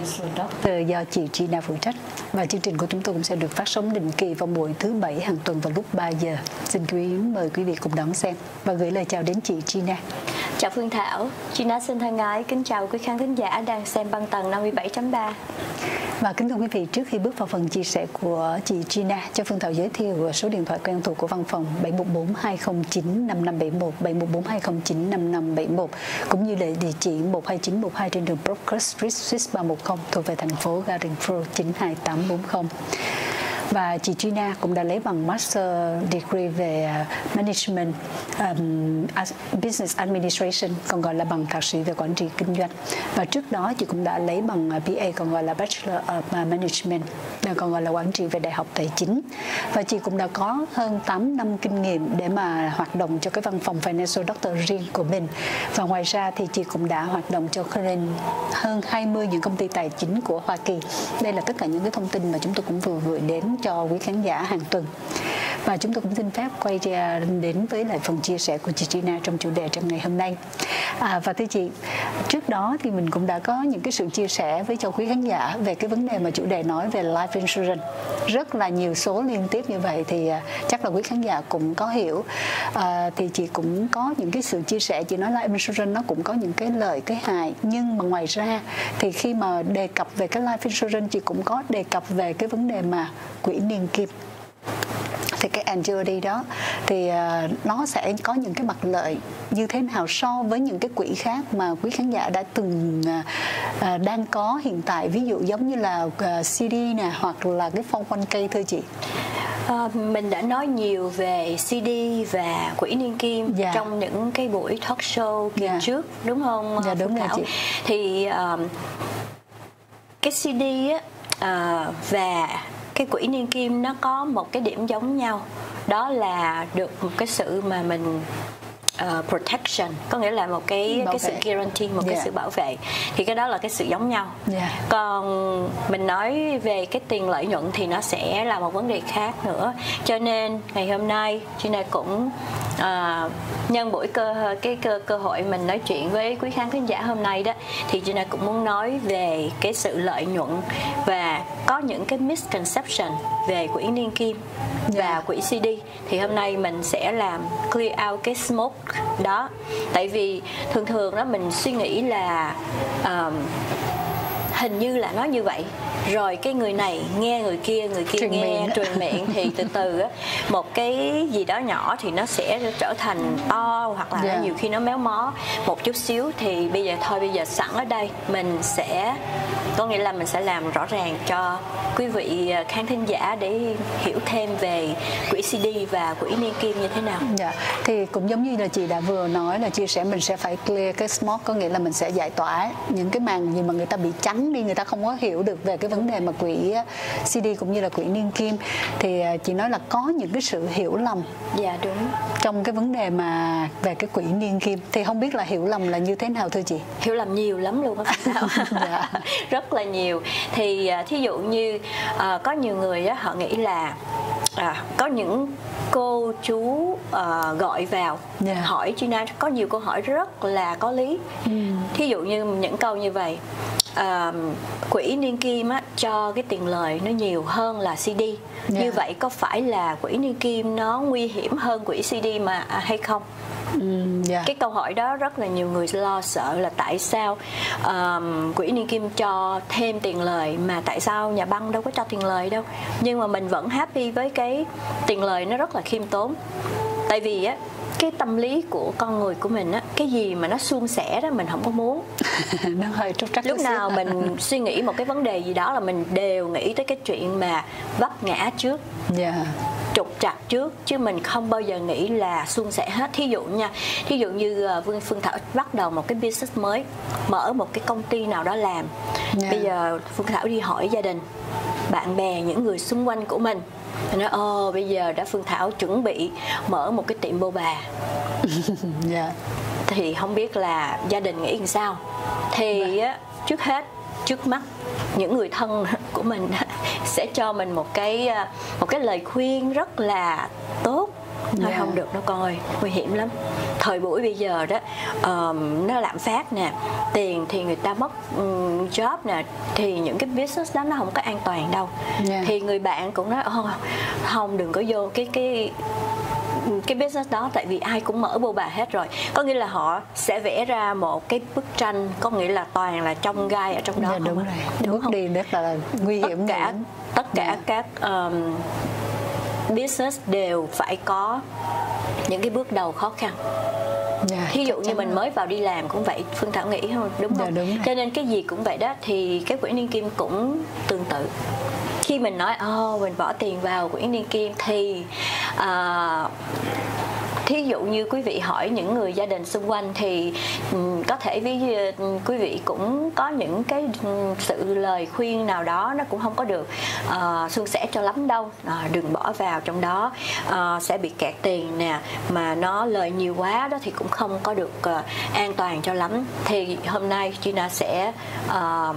Financial Doctor do chị Gina phụ trách và chương trình của chúng tôi cũng sẽ được phát sóng định kỳ vào buổi thứ bảy hàng tuần vào lúc 3 giờ. Xin quý mời quý vị cùng đón xem và gửi lời chào đến chị Gina. Chào Phương Thảo, Gina xin thân ái kính chào quý khán thính giả đang xem băng tầng 57.3. Và kính thưa quý vị, trước khi bước vào phần chia sẻ của chị Gina, cho Phương Thảo giới thiệu số điện thoại quen thuộc của văn phòng 714 209 5571 714 209 5571 cũng như là địa chỉ 12912 trên đường Broker Street Swiss 310 thuộc về thành phố Garden Pro 92840 và chị Gina cũng đã lấy bằng master degree về à, management um, business administration còn gọi là bằng thạc sĩ về quản trị kinh doanh. Và trước đó chị cũng đã lấy bằng à, BA còn gọi là bachelor of à, management còn gọi là quản trị về đại học tài chính. Và chị cũng đã có hơn 8 năm kinh nghiệm để mà hoạt động cho cái văn phòng financial doctor riêng của mình. Và ngoài ra thì chị cũng đã hoạt động cho hơn 20 những công ty tài chính của Hoa Kỳ. Đây là tất cả những cái thông tin mà chúng tôi cũng vừa gửi đến cho quý khán giả hàng tuần và chúng tôi cũng xin phép quay đến với lại phần chia sẻ của chị Trina trong chủ đề trong ngày hôm nay. À, và thưa chị trước đó thì mình cũng đã có những cái sự chia sẻ với cho quý khán giả về cái vấn đề mà chủ đề nói về life insurance. Rất là nhiều số liên tiếp như vậy thì à, chắc là quý khán giả cũng có hiểu. À, thì chị cũng có những cái sự chia sẻ chị nói life insurance nó cũng có những cái lợi cái hại nhưng mà ngoài ra thì khi mà đề cập về cái life insurance chị cũng có đề cập về cái vấn đề mà quỹ niên kim thì cái annuity đó thì uh, nó sẽ có những cái mặt lợi như thế nào so với những cái quỹ khác mà quý khán giả đã từng uh, uh, đang có hiện tại ví dụ giống như là CD nè hoặc là cái 401k thưa chị À, mình đã nói nhiều về CD và quỹ niên kim dạ. trong những cái buổi talk show kỳ dạ. trước đúng không dạ, đúng Thảo? Chị. thì uh, cái CD á, uh, và cái quỹ niên kim nó có một cái điểm giống nhau đó là được một cái sự mà mình uh, protection có nghĩa là một cái bảo cái vệ. sự guarantee một yeah. cái sự bảo vệ thì cái đó là cái sự giống nhau yeah. còn mình nói về cái tiền lợi nhuận thì nó sẽ là một vấn đề khác nữa cho nên ngày hôm nay Gina cũng uh, nhân buổi cơ cái cơ cơ hội mình nói chuyện với quý khán thính giả hôm nay đó thì Gina cũng muốn nói về cái sự lợi nhuận và có những cái misconception về quỹ niên kim yeah. và quỹ CD thì hôm nay mình sẽ làm clear out cái smoke đó tại vì thường thường đó mình suy nghĩ là um, hình như là nó như vậy rồi cái người này nghe người kia người kia truyền nghe miệng. truyền miệng thì từ từ á một cái gì đó nhỏ thì nó sẽ trở thành to hoặc là yeah. nhiều khi nó méo mó một chút xíu thì bây giờ thôi bây giờ sẵn ở đây mình sẽ có nghĩa là mình sẽ làm rõ ràng cho quý vị à, khán thính giả để hiểu thêm về quỹ CD và quỹ niên kim như thế nào. Dạ. Thì cũng giống như là chị đã vừa nói là chia sẻ mình sẽ phải clear cái smoke có nghĩa là mình sẽ giải tỏa những cái màn gì mà người ta bị trắng đi người ta không có hiểu được về cái vấn đề mà quỹ CD cũng như là quỹ niên kim thì à, chị nói là có những cái sự hiểu lầm. Dạ đúng. Trong cái vấn đề mà về cái quỹ niên kim thì không biết là hiểu lầm là như thế nào thưa chị? Hiểu lầm nhiều lắm luôn á. dạ. Rất là nhiều. Thì à, thí dụ như à, có nhiều người á, họ nghĩ là à, có những cô chú uh, gọi vào yeah. hỏi Gina có nhiều câu hỏi rất là có lý mm. thí dụ như những câu như vậy uh, quỹ niên kim á, cho cái tiền lời nó nhiều hơn là CD yeah. như vậy có phải là quỹ niên kim nó nguy hiểm hơn quỹ CD mà à, hay không Mm, yeah. cái câu hỏi đó rất là nhiều người lo sợ là tại sao um, quỹ niên kim cho thêm tiền lời mà tại sao nhà băng đâu có cho tiền lời đâu nhưng mà mình vẫn happy với cái tiền lời nó rất là khiêm tốn tại vì á cái tâm lý của con người của mình á cái gì mà nó suôn sẻ đó mình không có muốn. Nó hơi trúc trắc lúc nào mình suy nghĩ một cái vấn đề gì đó là mình đều nghĩ tới cái chuyện mà vấp ngã trước yeah dạ. trục trặc trước chứ mình không bao giờ nghĩ là suôn sẻ hết. Thí dụ nha thí dụ như ờ, Vương Phương Thảo bắt đầu một cái business mới mở một cái công ty nào đó làm. Yeah. Dạ. bây giờ Phương Thảo đi hỏi gia đình bạn bè những người xung quanh của mình thì nói ồ bây giờ đã Phương Thảo chuẩn bị mở một cái tiệm bô bà yeah. Dạ. thì không biết là gia đình nghĩ làm sao thì dạ. á, trước hết trước mắt những người thân của mình sẽ cho mình một cái à, một cái lời khuyên rất là tốt thôi yeah. Dạ. không được đâu con ơi nguy hiểm lắm thời buổi bây giờ đó um, nó lạm phát nè tiền thì người ta mất um, job nè thì những cái business đó nó không có an toàn đâu yeah. thì người bạn cũng nói oh, không đừng có vô cái cái cái business đó tại vì ai cũng mở bô bà hết rồi có nghĩa là họ sẽ vẽ ra một cái bức tranh có nghĩa là toàn là trong gai ở trong đó dạ, đúng rồi đúng bước không? đi rất là nguy hiểm tất cả tất cả yeah. Dạ. các um, business đều phải có những cái bước đầu khó khăn. Yeah, dạ, Thí dụ như mình mới vào đi làm cũng vậy Phương Thảo nghĩ không đúng không? Yeah, đúng Cho nên cái gì cũng vậy đó thì cái quỹ niên kim cũng tương tự. Khi mình nói oh, mình bỏ tiền vào quỹ niên kim thì uh, thí dụ như quý vị hỏi những người gia đình xung quanh thì ừ, có thể ví dụ ừ, quý vị cũng có những cái ừ, sự lời khuyên nào đó nó cũng không có được uh, suôn sẻ cho lắm đâu. Uh, đừng bỏ vào trong đó. Uh, sẽ bị kẹt tiền nè mà nó lời nhiều quá đó thì cũng không có được uh, an toàn cho lắm. Thì hôm nay Gina sẽ uh,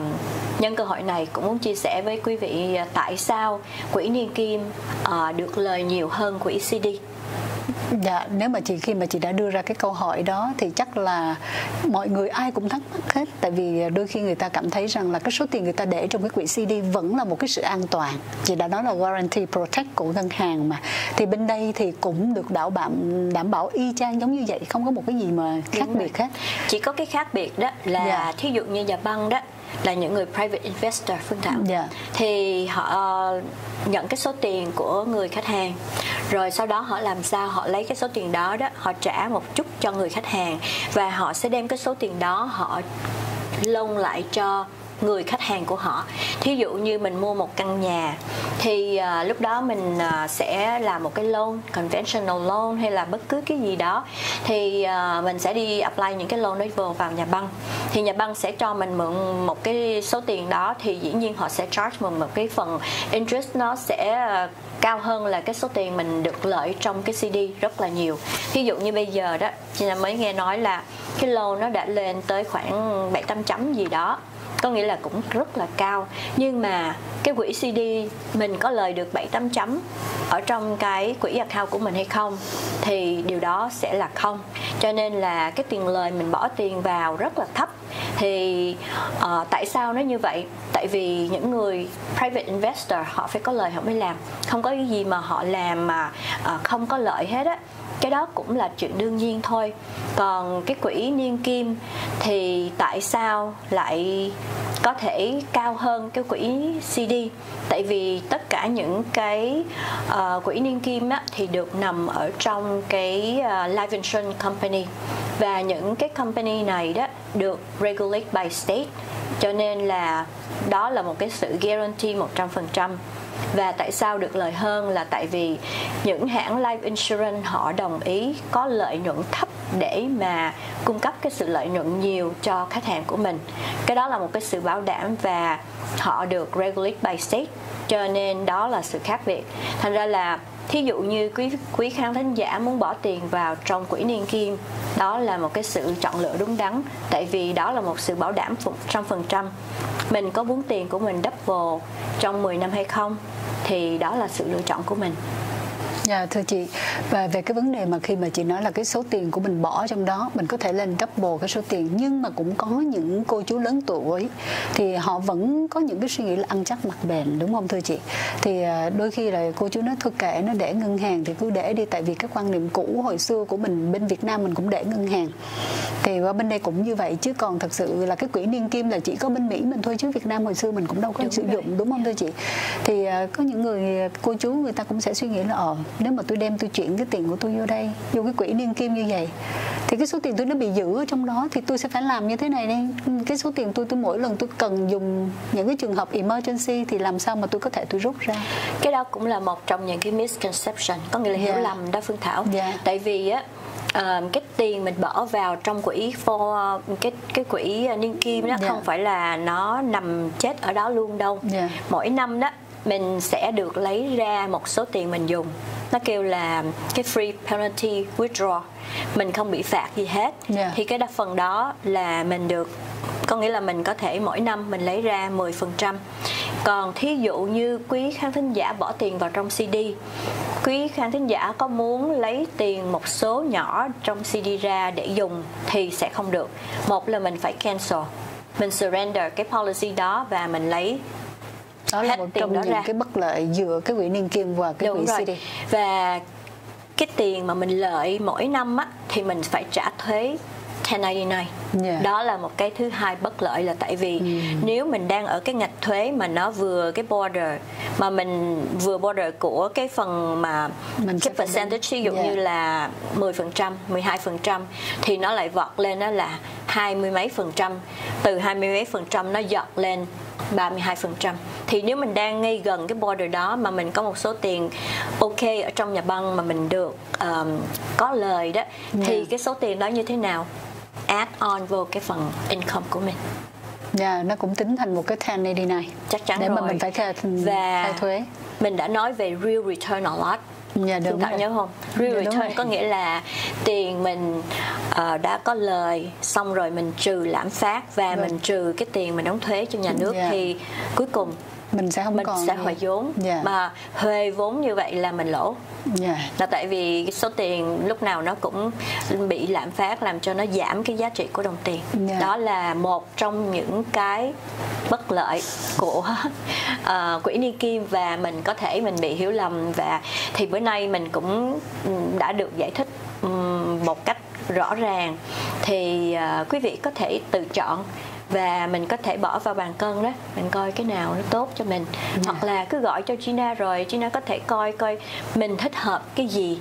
nhân cơ hội này cũng muốn chia sẻ với quý vị tại sao quỹ niên kim uh, được lời nhiều hơn quỹ CD Dạ, nếu mà chị khi mà chị đã đưa ra cái câu hỏi đó thì chắc là mọi người ai cũng thắc mắc hết tại vì đôi khi người ta cảm thấy rằng là cái số tiền người ta để trong cái quỹ CD vẫn là một cái sự an toàn. Chị đã nói là guarantee protect của ngân hàng mà. Thì bên đây thì cũng được đảm bảo đảm bảo y chang giống như vậy, không có một cái gì mà khác Đúng biệt rồi. hết. Chỉ có cái khác biệt đó là dạ. thí dụ như nhà băng đó là những người private investor phương thảo yeah. Dạ. thì họ nhận cái số tiền của người khách hàng rồi sau đó họ làm sao họ lấy cái số tiền đó đó họ trả một chút cho người khách hàng và họ sẽ đem cái số tiền đó họ lông lại cho người khách hàng của họ. Thí dụ như mình mua một căn nhà thì uh, lúc đó mình uh, sẽ làm một cái loan conventional loan hay là bất cứ cái gì đó. Thì uh, mình sẽ đi apply những cái loan đó vô vào nhà băng. Thì nhà băng sẽ cho mình mượn một cái số tiền đó thì dĩ nhiên họ sẽ charge mình một cái phần interest nó sẽ uh, cao hơn là cái số tiền mình được lợi trong cái CD rất là nhiều. Ví dụ như bây giờ đó, chị mới nghe nói là cái loan nó đã lên tới khoảng 700 chấm gì đó có nghĩa là cũng rất là cao. Nhưng mà cái quỹ CD mình có lời được 7 8 chấm ở trong cái quỹ account của mình hay không thì điều đó sẽ là không. Cho nên là cái tiền lời mình bỏ tiền vào rất là thấp. Thì uh, tại sao nó như vậy? Tại vì những người private investor họ phải có lời họ mới làm. Không có cái gì mà họ làm mà uh, không có lợi hết á cái đó cũng là chuyện đương nhiên thôi. Còn cái quỹ niên kim thì tại sao lại có thể cao hơn cái quỹ CD tại vì tất cả những cái uh, quỹ niên kim á, thì được nằm ở trong cái uh, life insurance company. Và những cái company này đó được regulate by state. Cho nên là đó là một cái sự guarantee 100% và tại sao được lợi hơn là tại vì những hãng life insurance họ đồng ý có lợi nhuận thấp để mà cung cấp cái sự lợi nhuận nhiều cho khách hàng của mình. Cái đó là một cái sự bảo đảm và họ được regulate by state, cho nên đó là sự khác biệt. Thành ra là thí dụ như quý quý khán thính giả muốn bỏ tiền vào trong quỹ niên kim, đó là một cái sự chọn lựa đúng đắn, tại vì đó là một sự bảo đảm trăm phần trăm. Mình có muốn tiền của mình double trong 10 năm hay không, thì đó là sự lựa chọn của mình. Dạ thưa chị. Và về cái vấn đề mà khi mà chị nói là cái số tiền của mình bỏ trong đó mình có thể lên double cái số tiền. Nhưng mà cũng có những cô chú lớn tuổi thì họ vẫn có những cái suy nghĩ là ăn chắc mặt bền đúng không thưa chị? Thì à, đôi khi là cô chú nói thôi kệ nó để ngân hàng thì cứ để đi. Tại vì cái quan niệm cũ hồi xưa của mình bên Việt Nam mình cũng để ngân hàng. Thì qua bên đây cũng như vậy chứ còn thật sự là cái quỹ niên kim là chỉ có bên Mỹ mình thôi chứ Việt Nam hồi xưa mình cũng đâu có đúng sử dụng đúng không thưa chị? Thì à, có những người cô chú người ta cũng sẽ suy nghĩ là ờ nếu mà tôi đem tôi chuyển cái tiền của tôi vô đây vô cái quỹ niên kim như vậy thì cái số tiền tôi nó bị giữ ở trong đó thì tôi sẽ phải làm như thế này đây cái số tiền tôi tôi mỗi lần tôi cần dùng những cái trường hợp emergency thì làm sao mà tôi có thể tôi rút ra cái đó cũng là một trong những cái misconception có nghĩa là hiểu yeah. Dạ. lầm đó phương thảo yeah. Dạ. tại vì á uh, cái tiền mình bỏ vào trong quỹ for cái cái quỹ niên kim đó yeah. Dạ. không phải là nó nằm chết ở đó luôn đâu yeah. mỗi năm đó mình sẽ được lấy ra một số tiền mình dùng nó kêu là cái free penalty withdraw mình không bị phạt gì hết yeah. Dạ. thì cái đa phần đó là mình được có nghĩa là mình có thể mỗi năm mình lấy ra 10% còn thí dụ như quý khán thính giả bỏ tiền vào trong CD quý khán thính giả có muốn lấy tiền một số nhỏ trong CD ra để dùng thì sẽ không được một là mình phải cancel mình surrender cái policy đó và mình lấy đó là hết một trong những ra. cái bất lợi giữa cái quỹ niên kim và cái đúng quỹ rồi. CD và cái tiền mà mình lợi mỗi năm á thì mình phải trả thuế 1099 Yeah. đó là một cái thứ hai bất lợi là tại vì nếu mình đang ở cái ngạch thuế mà nó vừa cái border mà mình vừa border của cái phần mà Mình cái percentage ví dụ Yeah. như là 10%, 12% thì nó lại vọt lên đó là hai mươi mấy phần trăm từ hai mươi mấy phần trăm nó giọt lên 32 phần trăm thì nếu mình đang ngay gần cái border đó mà mình có một số tiền ok ở trong nhà băng mà mình được um, có lời đó thì Yeah. cái số tiền đó như thế nào add on vô cái phần income của mình Dạ, nó cũng tính thành một cái 1089 chắc chắn để rồi mà mình phải khai, và khai thuế mình đã nói về real return a lot Dạ, đúng Phương Thảo nhớ không? Real Dạ, return rồi. có nghĩa là tiền mình ờ, đã có lời xong rồi mình trừ lạm phát và Vâng. mình trừ cái tiền mình đóng thuế cho nhà nước Dạ. thì cuối cùng mình sẽ không mình còn sẽ huề vốn Dạ. mà huề vốn như vậy là mình lỗ Dạ. là tại vì số tiền lúc nào nó cũng bị lạm phát làm cho nó giảm cái giá trị của đồng tiền Dạ. đó là một trong những cái bất lợi của ờ, quỹ niên kim và mình có thể mình bị hiểu lầm và thì bữa nay mình cũng đã được giải thích ừm, một cách rõ ràng thì ờ, quý vị có thể tự chọn và mình có thể bỏ vào bàn cân đó. Mình coi cái nào nó tốt cho mình. Hoặc là cứ gọi cho Gina rồi Gina có thể coi coi mình thích hợp cái gì.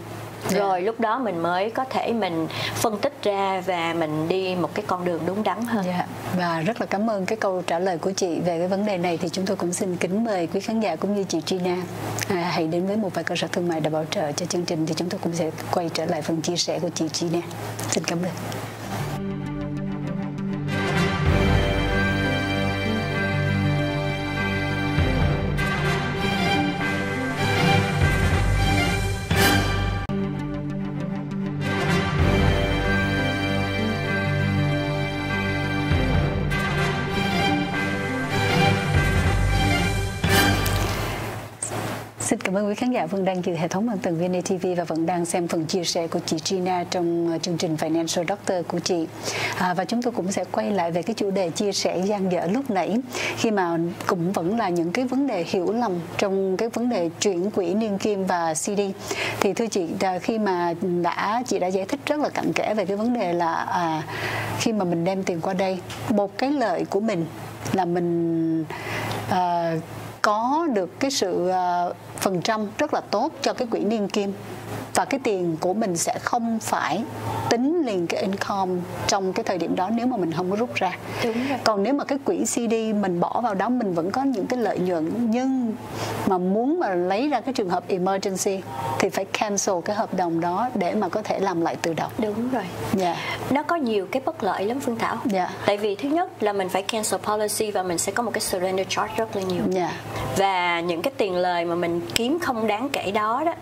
Dạ. rồi lúc đó mình mới có thể mình phân tích ra và mình đi một cái con đường đúng đắn hơn. Dạ, và rất là cảm ơn cái câu trả lời của chị về cái vấn đề này. Thì chúng tôi cũng xin kính mời quý khán giả cũng như chị Gina à, hãy đến với một vài cơ sở thương mại đã bảo trợ cho chương trình. Thì chúng tôi cũng sẽ quay trở lại phần chia sẻ của chị Gina. Xin cảm ơn. Cảm ơn quý khán giả vẫn đang dự hệ thống bằng tầng VNTV và vẫn đang xem phần chia sẻ của chị Gina trong ờ, chương trình Financial Doctor của chị. À, và chúng tôi cũng sẽ quay lại về cái chủ đề chia sẻ gian dở lúc nãy khi mà cũng vẫn là những cái vấn đề hiểu lầm trong cái vấn đề chuyển quỹ niên kim và CD. Thì thưa chị à, khi mà đã chị đã giải thích rất là cặn kẽ về cái vấn đề là à, khi mà mình đem tiền qua đây một cái lợi của mình là mình à, có được cái sự uh, phần trăm rất là tốt cho cái quỹ niên kim. Và cái tiền của mình sẽ không phải tính liền cái income trong cái thời điểm đó nếu mà mình không có rút ra. Đúng rồi. còn nếu mà cái quỹ CD mình bỏ vào đó mình vẫn có những cái lợi nhuận. Nhưng mà muốn mà lấy ra cái trường hợp emergency thì phải cancel cái hợp đồng đó để mà có thể làm lại từ đầu. Đúng rồi. Dạ. Nó có nhiều cái bất lợi lắm Phương Thảo. Dạ. tại vì thứ nhất là mình phải cancel policy và mình sẽ có một cái surrender charge rất là nhiều. Dạ. Và những cái tiền lời mà mình kiếm không đáng kể đó đó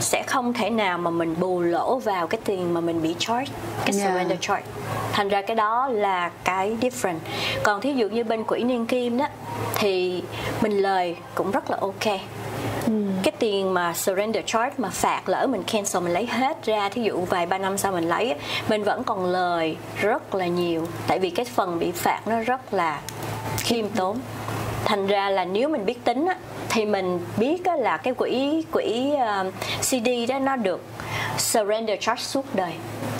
sẽ không thể nào mà mình bù lỗ vào cái tiền mà mình bị charge cái Yeah. surrender charge. Thành ra cái đó là cái different. Còn thí dụ như bên quỹ niên kim đó thì mình lời cũng rất là ok. Cái tiền mà surrender charge mà phạt lỡ mình cancel mình lấy hết ra thí dụ vài ba năm sau mình lấy mình vẫn còn lời rất là nhiều. Tại vì cái phần bị phạt nó rất là khiêm tốn. Thành ra là nếu mình biết tính á, thì mình biết là cái quỹ quỹ uh, CD đó nó được surrender charge suốt đời.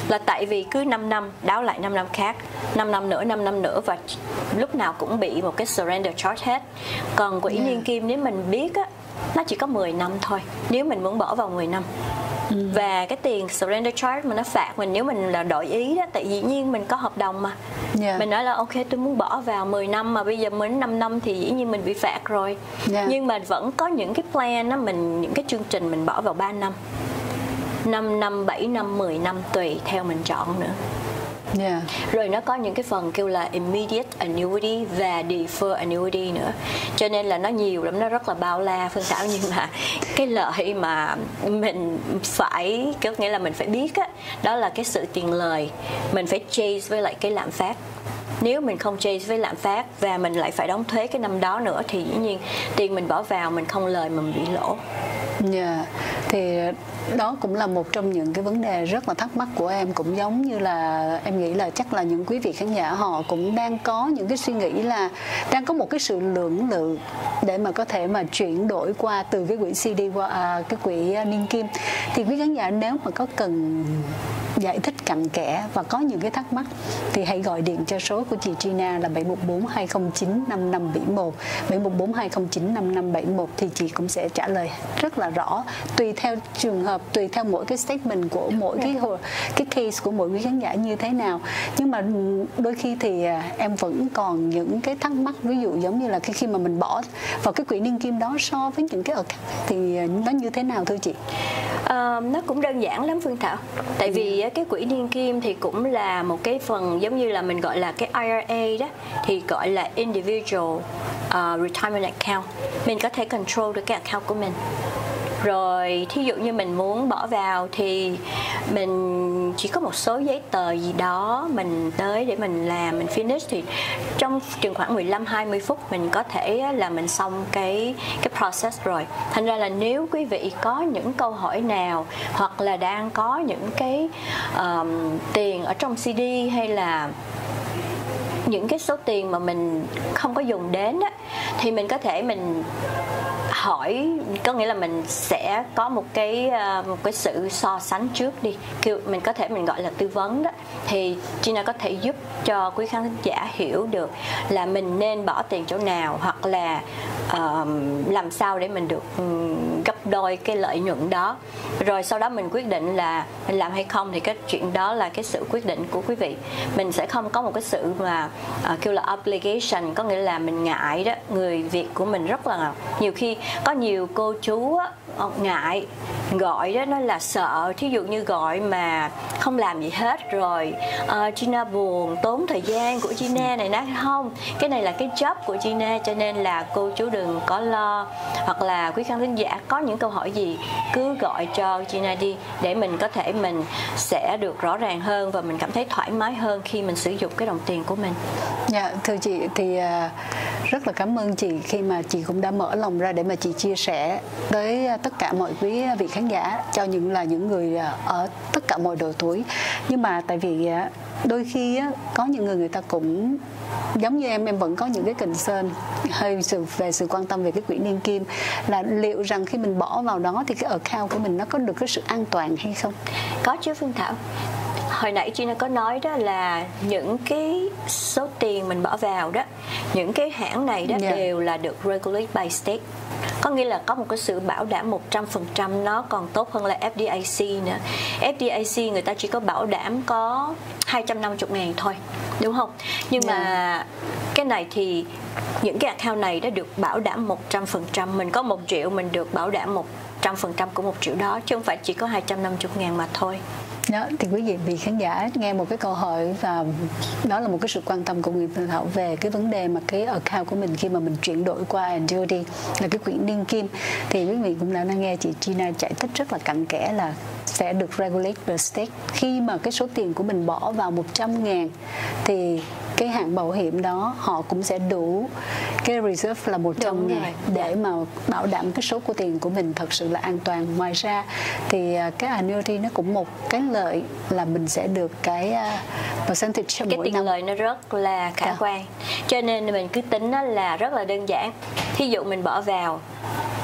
Là tại vì cứ 5 năm đáo lại 5 năm khác 5 năm nữa 5 năm nữa và lúc nào cũng bị một cái surrender charge hết. Còn quỹ Yeah. niên kim nếu mình biết á nó chỉ có 10 năm thôi. Nếu mình muốn bỏ vào 10 năm và cái tiền surrender charge mà nó phạt mình nếu mình là đổi ý đó tại dĩ nhiên mình có hợp đồng mà Yeah. mình nói là ok tôi muốn bỏ vào 10 năm mà bây giờ mới 5 năm thì dĩ nhiên mình bị phạt rồi Yeah. nhưng mà vẫn có những cái plan đó mình những cái chương trình mình bỏ vào 3 năm 5 năm, 7 năm, 10 năm tùy theo mình chọn nữa yeah. rồi nó có những cái phần kêu là immediate annuity và defer annuity nữa. Cho nên là nó nhiều lắm, nó rất là bao la, phương thảo. Nhưng mà cái lợi mà mình phải, có nghĩa là mình phải biết á, đó là cái sự tiền lời. Mình phải chase với lại cái lạm phát nếu mình không chase với lạm phát và mình lại phải đóng thuế cái năm đó nữa thì dĩ nhiên tiền mình bỏ vào mình không lời mà mình bị lỗ Dạ, yeah. thì đó cũng là một trong những cái vấn đề rất là thắc mắc của em cũng giống như là em nghĩ là chắc là những quý vị khán giả họ cũng đang có những cái suy nghĩ là đang có một cái sự lưỡng lự để mà có thể mà chuyển đổi qua từ cái quỹ CD qua à, cái quỹ à, niên kim thì quý khán giả nếu mà có cần giải thích cặn kẽ và có những cái thắc mắc thì hãy gọi điện cho số của chị Gina là 714 209 5571 714 209 5571 thì chị cũng sẽ trả lời rất là rõ tùy theo trường hợp tùy theo mỗi cái statement của mỗi cái cái case của mỗi quý khán giả như thế nào nhưng mà đôi khi thì à, em vẫn còn những cái thắc mắc ví dụ giống như là cái khi mà mình bỏ vào cái quỹ niên kim đó so với những cái ở thì à, nó như thế nào thưa chị? À, nó cũng đơn giản lắm Phương Thảo. Tại vì cái quỹ niên kim thì cũng là một cái phần giống như là mình gọi là cái IRA đó thì gọi là individual uh, retirement account. Mình có thể control được cái account của mình rồi thí dụ như mình muốn bỏ vào thì mình chỉ có một số giấy tờ gì đó mình tới để mình làm mình finish thì trong chừng khoảng 15 20 phút mình có thể là mình xong cái cái process rồi. Thành ra là nếu quý vị có những câu hỏi nào hoặc là đang có những cái um, tiền ở trong CD hay là những cái số tiền mà mình không có dùng đến á thì mình có thể mình hỏi, có nghĩa là mình sẽ có một cái ờ, một cái sự so sánh trước đi. Kiểu mình có thể mình gọi là tư vấn đó. Thì Gina có thể giúp cho quý khán giả hiểu được là mình nên bỏ tiền chỗ nào hoặc là uh, làm sao để mình được gấp đôi cái lợi nhuận đó. Rồi sau đó mình quyết định là mình làm hay không thì cái chuyện đó là cái sự quyết định của quý vị. Mình sẽ không có một cái sự mà uh, kêu là obligation có nghĩa là mình ngại đó. Người việt của mình rất là nhiều khi có nhiều cô chú á, ờ, ngại gọi đó nó là sợ. Thí dụ như gọi mà không làm gì hết rồi. Uh, Gina buồn tốn thời gian của Gina này nè không? Cái này là cái job của Gina cho nên là cô chú đừng có lo. Hoặc là quý khán thính giả có những câu hỏi gì cứ gọi cho Gina đi để mình có thể mình sẽ được rõ ràng hơn và mình cảm thấy thoải mái hơn khi mình sử dụng cái đồng tiền của mình. Dạ thưa chị thì à, rất là cảm ơn chị khi mà chị cũng đã mở lòng ra để mà chị chia sẻ tới à, tất cả mọi quý vị khán giả cho những là những người à, ở tất cả mọi độ tuổi nhưng mà tại vì à, đôi khi có những người người ta cũng giống như em em vẫn có những cái concern hơi sự về sự quan tâm về cái quỹ niên kim là liệu rằng khi mình bỏ vào đó thì cái account của mình nó có được cái sự an toàn hay không có chứ phương thảo hồi nãy Gina có nói đó là những cái số tiền mình bỏ vào đó những cái hãng này đó yeah. Dạ. đều là được regulate by state có nghĩa là có một cái sự bảo đảm 100% nó còn tốt hơn là FDIC nữa FDIC người ta chỉ có bảo đảm có 250 ngàn thôi đúng không nhưng yeah. mà dạ. cái này thì những cái account này đã được bảo đảm 100% mình có một triệu mình được bảo đảm 100% của một triệu đó chứ không phải chỉ có 250 ngàn mà thôi đó, thì quý vị vị khán giả nghe một cái câu hỏi và đó là một cái sự quan tâm của người Phương Thảo về cái vấn đề mà cái account của mình khi mà mình chuyển đổi qua annuity là cái quỹ niên kim. Thì quý vị cũng đã nghe chị Gina giải thích rất là cặn kẽ là sẽ được regulate by state khi mà cái số tiền của mình bỏ vào 100 ngàn thì cái hãng bảo hiểm đó họ cũng sẽ đủ cái reserve là một trăm ngàn để mà bảo đảm cái số của tiền của mình thật sự là an toàn. Ngoài ra thì à, cái annuity nó cũng một cái lợi là mình sẽ được cái à, percentage cái mỗi tiền năm. lợi nó rất là khả dạ. quan. Cho nên mình cứ tính nó là rất là đơn giản. Thí dụ mình bỏ vào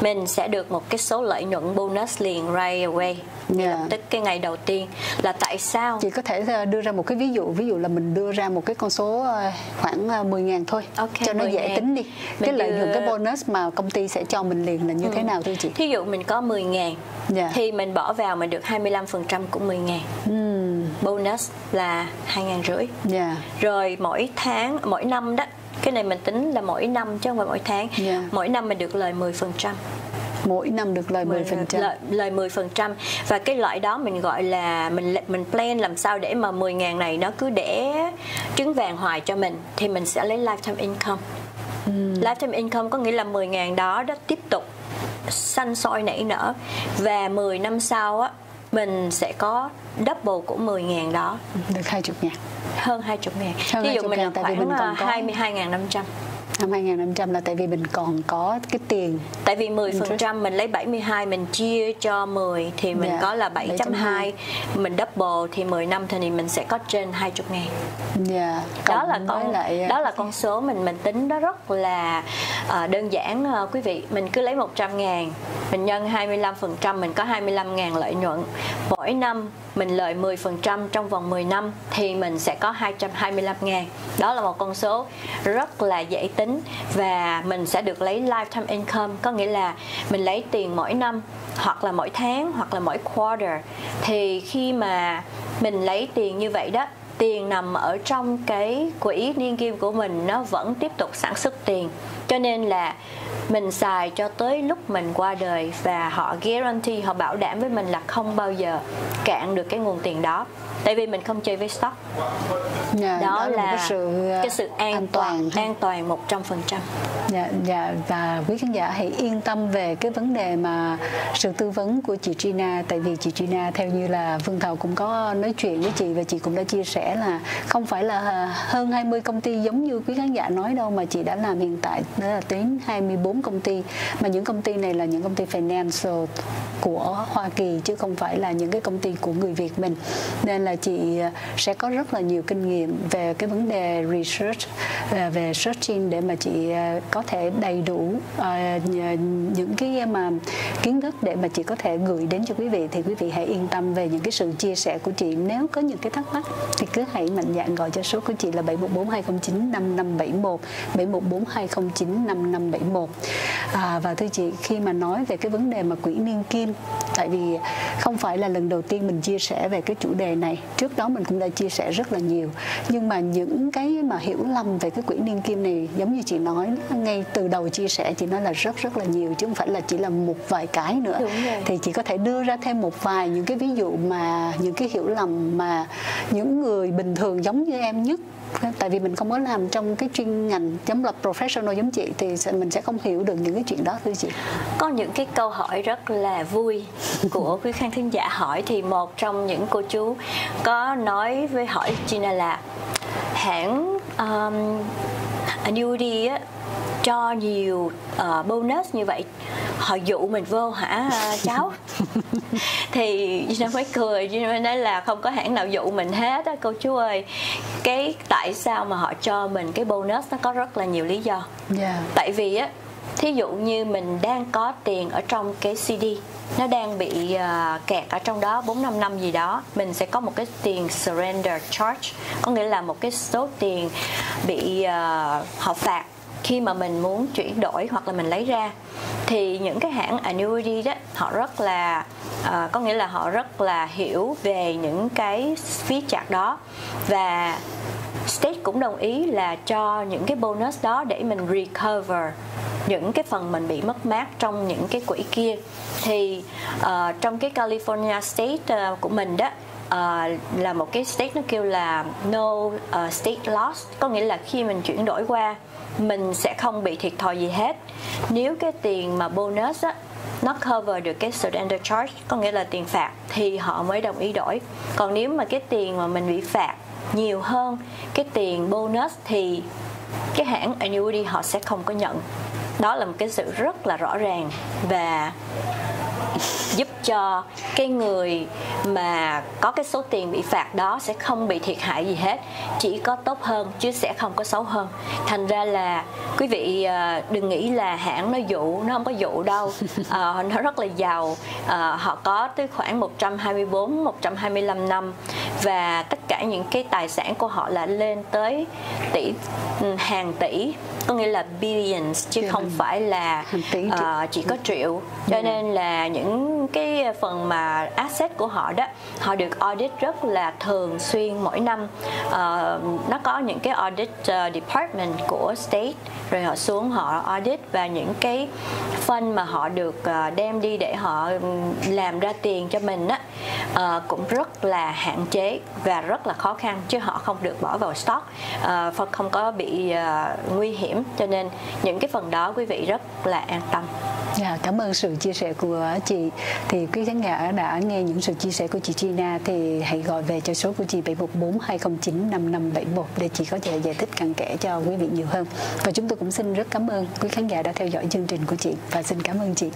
mình sẽ được một cái số lợi nhuận bonus liền right away yeah. Dạ. lập tức cái ngày đầu tiên là tại sao chị có thể ờ, đưa ra một cái ví dụ ví dụ là mình đưa ra một cái con số ờ, khoảng 10 ờ, ngàn thôi okay, cho nó dễ ngàn. tính đi mình cái lợi nhuận cái bonus mà công ty sẽ cho mình liền là như ừ. thế nào thưa chị thí dụ mình có 10 ngàn yeah. Dạ. thì mình bỏ vào mình được 25% của 10 ngàn ừ. bonus là hai ngàn rưỡi yeah. rồi mỗi tháng mỗi năm đó cái này mình tính là mỗi năm chứ không phải mỗi tháng yeah. Dạ. mỗi năm mình được lời 10 phần trăm mỗi năm được lời 10 phần trăm. Lời, lời 10 phần trăm. Và cái loại đó mình gọi là mình mình plan làm sao để mà 10 ngàn này nó cứ để trứng vàng hoài cho mình thì mình sẽ lấy lifetime income. Uhm. lifetime income có nghĩa là 10 ngàn đó đó tiếp tục xanh soi nảy nở. Và 10 năm sau á mình sẽ có double của 10 ngàn đó. Được 20 ngàn. Hơn 20 ngàn. Hơn ví dụ 20 mình là ngàn, tại vì khoảng mình còn có- 22 500 năm 2500 là tại vì mình còn có cái tiền Tại vì 10% mình lấy 72 mình chia cho 10 thì mình Dạ, có là 7.2. 7.2 mình double thì 10 năm thì mình sẽ có trên 20 ngàn. Dạ đó là con lại đó là con số mình mình tính. Đó rất là ờ, đơn giản ờ, quý vị. Mình cứ lấy 100 ngàn mình nhân 25% mình có 25 ngàn lợi nhuận. Mỗi năm mình lợi 10% trong vòng 10 năm thì mình sẽ có 225 ngàn. Đó là một con số rất là dễ tính và mình sẽ được lấy lifetime income, có nghĩa là mình lấy tiền mỗi năm, hoặc là mỗi tháng, hoặc là mỗi quarter. Thì khi mà mình lấy tiền như vậy đó, tiền nằm ở trong cái quỹ niên kim của mình nó vẫn tiếp tục sản xuất tiền cho nên là mình xài cho tới lúc mình qua đời và họ guarantee, họ bảo đảm với mình là không bao giờ cạn được cái nguồn tiền đó tại vì mình không chơi với stock. Dạ, đó, một là cái sự cái sự an, toàn ha. an toàn một trăm phần trăm. Dạ, dạ và quý khán giả hãy yên tâm về cái vấn đề mà sự tư vấn của chị Gina tại vì chị Gina theo như là Phương Thảo cũng có nói chuyện với chị và chị cũng đã chia sẻ là không phải là hơn 20 công ty giống như quý khán giả nói đâu mà chị đã làm hiện tại đó là đến 24 công ty. Mà những công ty này là những công ty financial của Hoa Kỳ chứ không phải là những cái công ty của người Việt mình. Nên là chị à, sẽ có rất là nhiều kinh nghiệm về cái vấn đề research à, về searching để mà chị à, có thể đầy đủ những cái mà kiến thức để mà chị có thể gửi đến cho quý vị. Thì quý vị hãy yên tâm về những cái sự chia sẻ của chị. Nếu có những cái thắc mắc thì cứ hãy mạnh dạn gọi cho số của chị là 714 209 5571 714 209 5571 à, và thưa chị khi mà nói về cái vấn đề mà quỹ niên kim tại vì không phải là lần đầu tiên mình chia sẻ về cái chủ đề này. Trước đó mình cũng đã chia sẻ rất là nhiều. Nhưng mà những cái mà hiểu lầm về cái quỹ niên kim này giống như chị nói ngay từ đầu chia sẻ chị nói là rất rất là nhiều chứ không phải là chỉ là một vài cái nữa. Thì chị có thể đưa ra thêm một vài những cái ví dụ mà những cái hiểu lầm mà những người bình thường giống như em nhất tại vì mình không có làm trong cái chuyên ngành giống là professional giống chị thì mình sẽ không hiểu được những cái chuyện đó thưa chị. Có những cái câu hỏi rất là vui của quý khán thính giả. Hỏi thì một trong những cô chú có nói với hỏi Gina là hãng um, annuity á cho nhiều uh, bonus như vậy họ dụ mình vô hả cháu? Thì Gina mới cười Gina mới nói là không có hãng nào dụ mình hết á cô chú ơi. Cái tại sao mà họ cho mình cái bonus nó có rất là nhiều lý do. Dạ. Tại vì á thí dụ như mình đang có tiền ở trong cái CD nó đang bị à, kẹt ở trong đó 4 5 năm gì đó mình sẽ có một cái tiền surrender charge. Có nghĩa là một cái số tiền bị à, họ phạt khi mà mình muốn chuyển đổi hoặc là mình lấy ra thì những cái hãng annuity đó họ rất là à, có nghĩa là họ rất là hiểu về những cái phí chặt đó. Và state cũng đồng ý là cho những cái bonus đó để mình recover những cái phần mình bị mất mát trong những cái quỹ kia. Thì uh, trong cái California state uh, của mình đó uh, là một cái state nó kêu là no uh, state loss. Có nghĩa là khi mình chuyển đổi qua mình sẽ không bị thiệt thòi gì hết. Nếu cái tiền mà bonus á, nó cover được cái surrender charge, có nghĩa là tiền phạt, thì họ mới đồng ý đổi. Còn nếu mà cái tiền mà mình bị phạt nhiều hơn cái tiền bonus thì cái hãng annuity họ sẽ không có nhận. Đó là một cái sự rất là rõ ràng và giúp cho cái người mà có cái số tiền bị phạt đó sẽ không bị thiệt hại gì hết. Chỉ có tốt hơn chứ sẽ không có xấu hơn. Thành ra là quý vị à, đừng nghĩ là hãng nó dụ nó không có dụ đâu. À, nó rất là giàu. À, họ có tới khoảng 124 125 năm và tất cả những cái tài sản của họ là lên tới tỷ ừ, hàng tỷ có nghĩa là billions chứ không phải là à, chỉ có triệu. Cho nên là những cái phần mà asset của họ đó họ được audit rất là thường xuyên mỗi năm. Ờ, nó có những cái audit ờ, department của state rồi họ xuống họ audit và những cái fund mà họ được ờ, đem đi để họ ừm, làm ra tiền cho mình á ờ, cũng rất là hạn chế và rất là khó khăn chứ họ không được bỏ vào stock ờ, không có bị ờ, nguy hiểm cho nên những cái phần đó quý vị rất là an tâm À, cảm ơn sự chia sẻ của chị. Thì quý khán giả đã nghe những sự chia sẻ của chị Gina thì hãy gọi về cho số của chị 714 209 5571 để chị có thể giải thích cặn kẽ cho quý vị nhiều hơn. Và chúng tôi cũng xin rất cảm ơn quý khán giả đã theo dõi chương trình của chị và xin cảm ơn chị.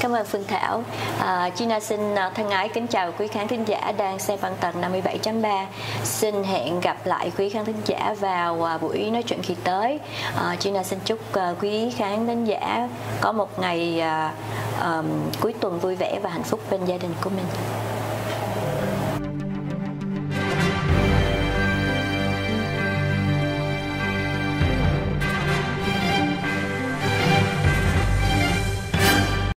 Cảm ơn Phương Thảo. À, Gina xin à, thân ái kính chào quý khán thính giả đang xem băng tần 57.3. Xin hẹn gặp lại quý khán thính giả vào à, buổi nói chuyện khi tới. À, Gina xin chúc à, quý khán thính giả có một ngày à, um, cuối tuần vui vẻ và hạnh phúc bên gia đình của mình.